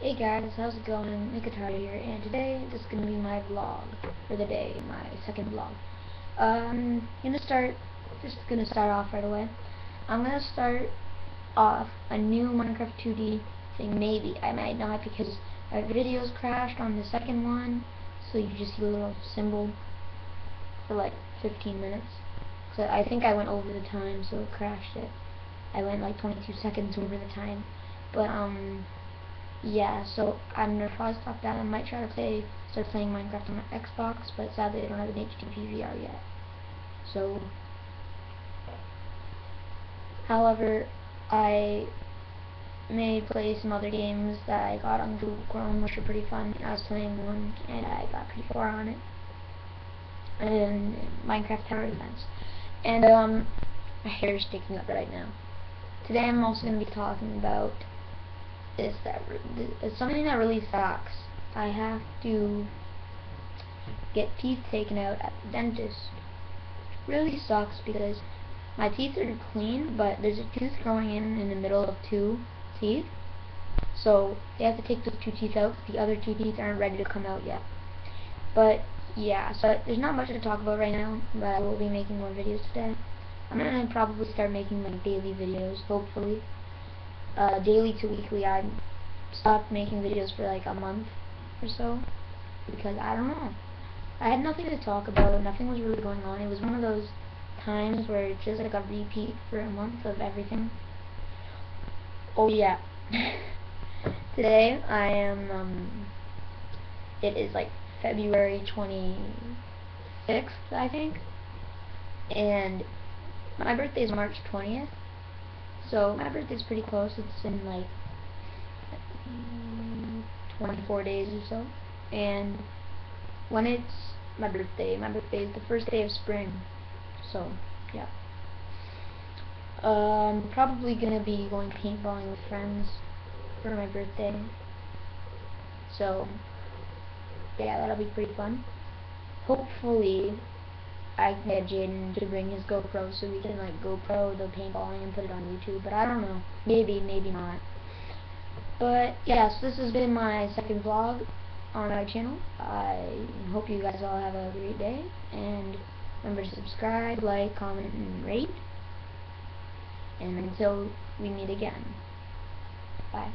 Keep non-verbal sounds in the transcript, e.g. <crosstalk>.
Hey guys, how's it going? Nick Attard here, and today this is going to be my vlog for the day, my second vlog. Um, I'm gonna start, just gonna start off right away. I'm gonna start off a new Minecraft 2D thing, maybe. I might not because my videos crashed on the second one, so you just see a little symbol for like 15 minutes. So I think I went over the time, so it crashed it. I went like 22 seconds over the time. But, um, yeah, so I'm probably stop that. I might try to play, start playing Minecraft on my Xbox, but sadly I don't have an HTTP VR yet. So, however, I may play some other games that I got on Google Chrome, which are pretty fun. I was playing one, and I got pretty far on it. And Minecraft Tower Defense. And, um, my hair is sticking up right now. Today I'm also going to be talking about is that it's uh, something that really sucks. I have to get teeth taken out at the dentist. It really sucks because my teeth are clean, but there's a tooth growing in in the middle of two teeth. So they have to take those two teeth out. The other two teeth aren't ready to come out yet. But yeah, so there's not much to talk about right now, but I will be making more videos today. I'm gonna probably start making like daily videos, hopefully uh, daily to weekly. I stopped making videos for like a month or so because I don't know. I had nothing to talk about. Nothing was really going on. It was one of those times where it's just like a repeat for a month of everything. Oh yeah. <laughs> Today I am. Um, it is like February 26th, I think, and my birthday is March 20th. So my birthday's pretty close. It's in like 24 days or so. And when it's my birthday, my birthday is the first day of spring. So, yeah. Um, probably gonna be going paintballing with friends for my birthday. So, yeah, that'll be pretty fun. Hopefully, I can get Jaden to bring his GoPro so we can like GoPro the paintballing and put it on YouTube, but I don't know. Maybe, maybe not. But yes, this has been my second vlog on my channel. I hope you guys all have a great day and remember to subscribe, like, comment, and rate. And until we meet again. Bye.